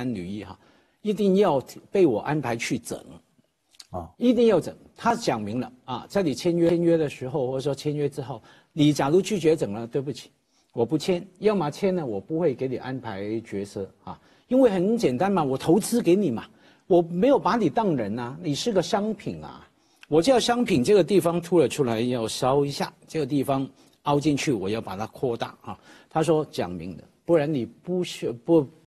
男女一哈，一定要被我安排去整，啊，一定要整。他讲明了啊，在你签约签约的时候，或者说签约之后，你假如拒绝整了，对不起，我不签。要么签了，我不会给你安排角色啊，因为很简单嘛，我投资给你嘛，我没有把你当人啊，你是个商品啊，我叫商品这个地方凸了出来要烧一下，这个地方凹进去我要把它扩大啊。他说讲明的，不然你不需不。